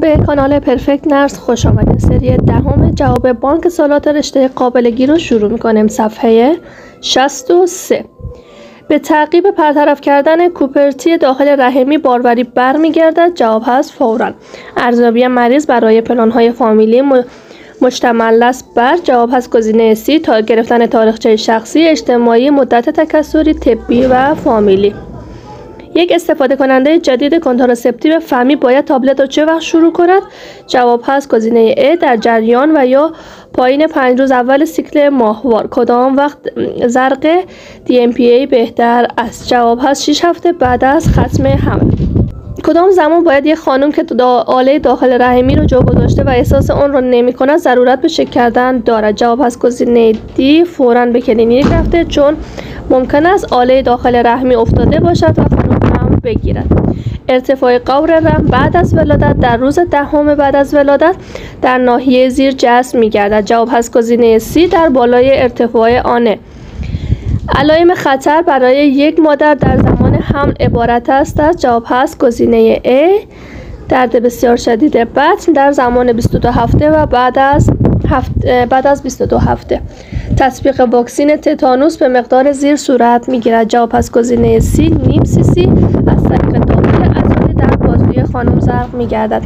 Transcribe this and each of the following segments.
به کانال پرفکت نرس خوش آمدین. سری دهم جواب بانک سالات رشته قابلگی رو شروع می‌کنیم. صفحه 63 به تعقیب پرطرف کردن کوپرتی داخل رحمی باروری برمیگردد. جواب هست فورا. ارزیابی مریض برای پلانهای فامیلی مشتمل است. بر جواب هست گزینه سی تا گرفتن تاریخچه شخصی اجتماعی مدت تکسری طبی و فامیلی. یک استفاده کننده جدید کنتراسپتیو فهمی باید تابلت را چه وقت شروع کند؟ جواب هست گزینه ا در جریان و یا پایین پنج روز اول سیکل ماهوار. کدام وقت زرق ای بهتر است؟ جواب هست 6 هفته بعد از ختم حمل کدام زمان باید یک خانم که دا آله داخل رحمی رو جا گذاشته و احساس اون رو نمی کند ضرورت به شک کردن دارد؟ جواب هست گزینه دی فورا به کلینیک رفته چون ممکن است آله داخل رحمی افتاده باشد و خانم بگیرد. ارتفاع قور رحم بعد از ولادت در روز دهم بعد از ولادت در ناحیه زیر جسم می گردد جواب هست گزینه سی در بالای ارتفاع آنه علائم خطر برای یک مادر در زمان حمل عبارت است از جواب هست گزینه A درد بسیار شدید بطن در زمان 22 هفته و بعد از بعد از 22 هفته. تطبیق واکسین تتانوس به مقدار زیر صورت می‌گیرد. جواب پس گزینه سی نیم سی سی از طریق داخل عضله در بازوی خانم زرق میگردد.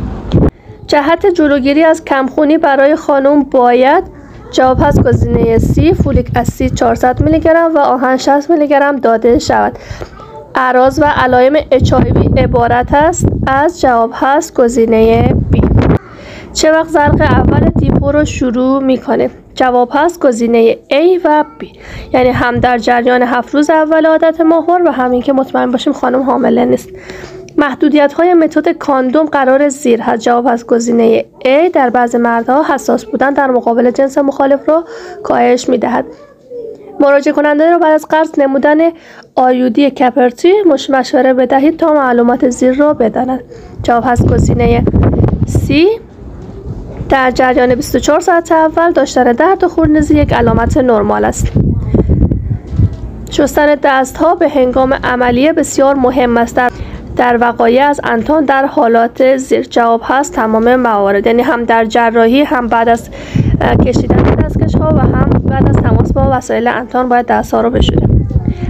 جهت جلوگیری از کمخونی برای خانم باید جواب هست گزینه سی فولیک اسید 400 میلی گرم و آهن 60 میلی گرم داده شود. اعراض و علائم اچ عبارت است از جواب هست گزینه بی چه وقت زرق اول دیپو رو شروع می‌کنه؟ جواب هست گزینه A و B. یعنی هم در جریان هفت روز اول عادت ماهور و همین که مطمئن باشیم خانم حامله نیست. محدودیت های متد کاندوم قرار زیر هست جواب از گزینه A در بعض مردها حساس بودن در مقابل جنس مخالف را کاهش می دهد. مراجعه کننده را بعد از قرض نمودن آیودی کپرتی مشوره بدهید تا معلومات زیر را بداند. جواب هست گزینه C در جریان 24 ساعت اول داشتن درد و خونریزی یک علامت نرمال است. شستن دست ها به هنگام عملیه بسیار مهم است. وقایع از انتان در حالات زیر جواب هست تمام موارد. یعنی هم در جراحی هم بعد از کشیدن دستکش ها و هم بعد از تماس با وسایل انتان باید دست ها رو بشوره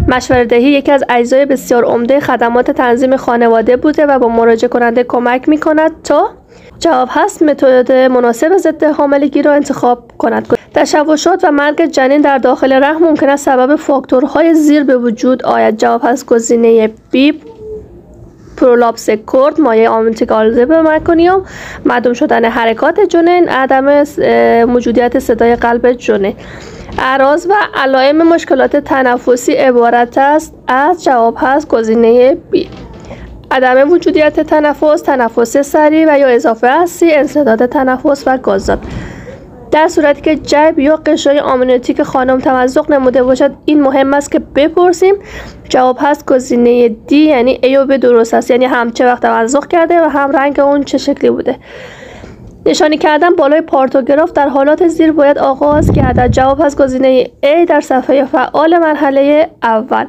مشوره دهی یکی از اجزای بسیار عمده خدمات تنظیم خانواده بوده و با مراجعه کننده کمک می کند تا جواب هست متد مناسب ضد حاملگی را انتخاب کند. تشوشات و مرگ جنین در داخل رحم ممکن است سبب فاکتورهای زیر به وجود آید. جواب هست گزینه بی پرولاپس کرد مایه آمنتیک به مکنیوم معدوم شدن حرکات جنین عدم موجودیت صدای قلب جنین. اعراض و علائم مشکلات تنفسی عبارت است از جواب هست گزینه بی. عدم وجودیت تنفس تنفس سریع و یا اضافه هستی انصداد تنفس و گازات. در صورتی که جیب یا قشای آمنوتیک خانم تمزق نموده باشد این مهم است که بپرسیم جواب هست گزینه دی یعنی ای و به درست است یعنی هم چه وقت تمزق کرده و هم رنگ اون چه شکلی بوده. نشانی کردن بالای پارتوگراف در حالات زیر باید آغاز گردد. جواب هست گزینه A در صفحه فعال مرحله اول.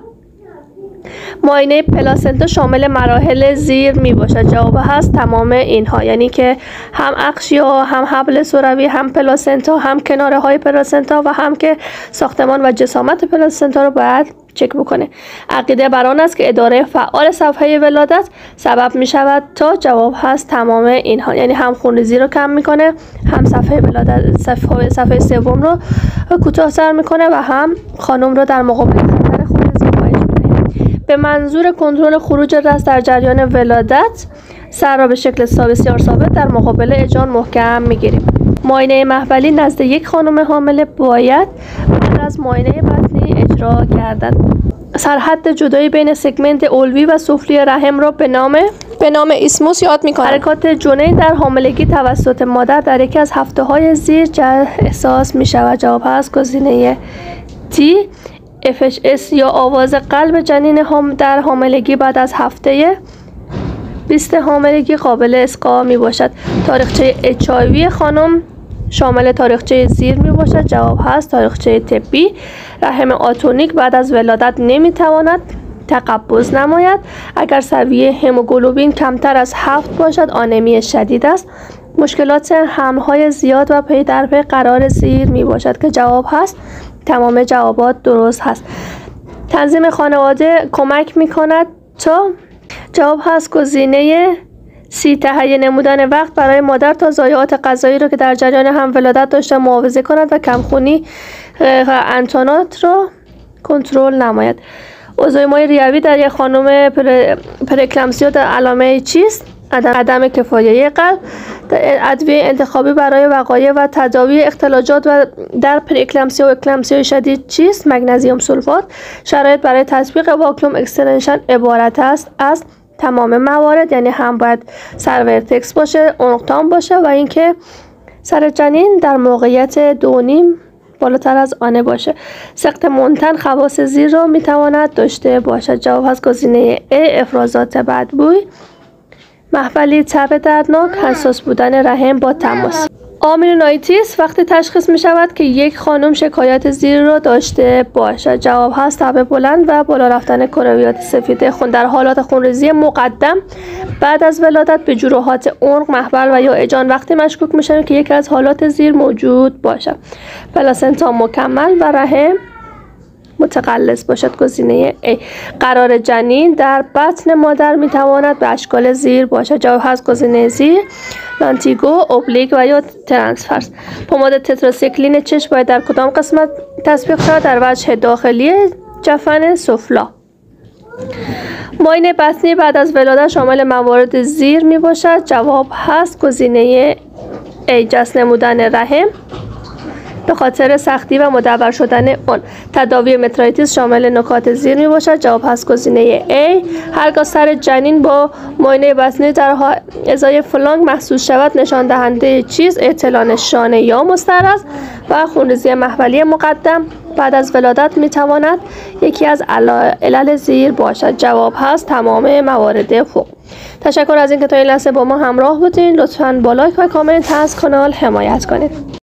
ماینه پلاسنتا شامل مراحل زیر می باشد جواب هست تمام اینها. یعنی که هم اقشیا هم حبل سروی هم پلاسنتا هم کناره های پلاسنتا و هم که ساختمان و جسامت پلاسنتا رو باید چک بکنه. عقیده بر آن است که اداره فعال صفحه ولادت سبب می شود تا جواب هست تمام اینها. یعنی هم خونریزی رو کم می‌کنه هم صفحه ولادت صفحه صفحه سوم رو کوتاه‌تر می‌کنه و هم خانم رو در مقابل خطر خونریزی کاهش میده به منظور کنترل خروج رس در جریان ولادت سر را به شکل بسیار ثابت در مقابل اجان محکم می‌گیریم. ماینه محولی نزد یک خانم حامله باید بعد از ماینه بطنی اجرا گردد سرحد جدایی بین سگمنت اولوی و سفلی رحم را به نام به نام ایسموس یاد می‌کنه حرکات جنین در حاملگی توسط مادر در یکی از هفته های زیر احساس می شود جواب هست گزینه تی. FHS یا آواز قلب جنین هم در حاملگی بعد از هفته 20 حاملگی قابل اسقا می باشد تاریخچه اچایوی خانم شامل تاریخچه زیر می باشد جواب هست تاریخچه طبی. رحم آتونیک بعد از ولادت نمی تواند تقبض نماید. اگر سویه هموگلوبین کمتر از هفت باشد آنمی شدید است. مشکلات حملهای زیاد و پی در پی قرار زیر می باشد که جواب هست. تمام جوابات درست هست. تنظیم خانواده کمک می کند تا جواب هست گزینه سی تهیه نمودن وقت برای مادر تا ضایعات غذایی را که در جریان هم ولادت داشته معاوضه کند و کمخونی انتانات را کنترل نماید. اوزایمای ریوی در یک خانم پر... پرکلمسیو در علامه چیست؟ عدم کفایه قلب ادویه انتخابی برای وقایع و تداوی اختلاجات و در پرکلمسی و اکلمسی شدید چیست؟ مگنزیوم سولفات شرایط برای تطبیق واکیوم اکستنشن عبارت است از تمام موارد یعنی هم باید سرورتکس باشه اونقتام باشه و اینکه سر جنین در موقعیت دونیم بالاتر از آنه باشه. سخت منتن خواص زیر را می‌تواند داشته باشد. جواب از گزینه A افرازات بدبوی. محولی تب دردناک حساس بودن رحم با تماس. amnionitis وقتی تشخیص می شود که یک خانم شکایت زیر را داشته باشد جواب هست تب بلند و بالا رفتن کرویات سفید خون. در حالات خونریزی مقدم بعد از ولادت به جروحات عنق مهبل و یا اجان وقتی مشکوک میشن که یکی از حالات زیر موجود باشد placenta مکمل و رحم متقلص باشد. گزینه A. قرار جنین در بطن مادر می تواند به اشکال زیر باشد. جواب هست گزینه زیر longitudinal oblique و یا transverse پماد تتراسیکلین چشم باید در کدام قسمت تطبیق شود؟ در وجه داخلی جفن سفلا. معاینه بطنی بعد از ولادت شامل موارد زیر می باشد جواب هست گزینه A. جس نمودن رحم. به خاطر سختی و مدور شدن اون. تداوی metritis شامل نکات زیر می باشد جواب هست گزینه A. هرگاه سر جنین با ماینه بطنی در ازای فلانگ محسوس شود نشان دهنده چیز اعتلان شانه یا مسترز و خونریزی محولی مقدم. بعد از ولادت می تواند یکی از علل زیر باشد. جواب هست تمام موارد فوق تشکر از اینکه تا این لحظه با ما همراه بودین. لطفا با لایک و کامنت از کانال حمایت کنید.